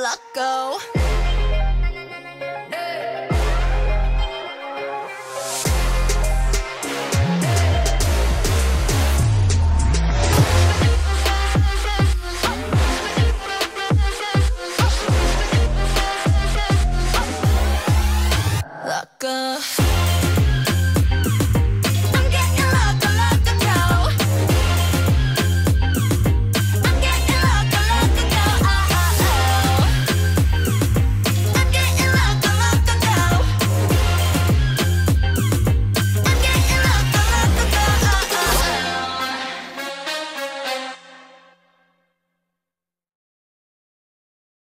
loco. Loco.